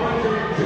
100.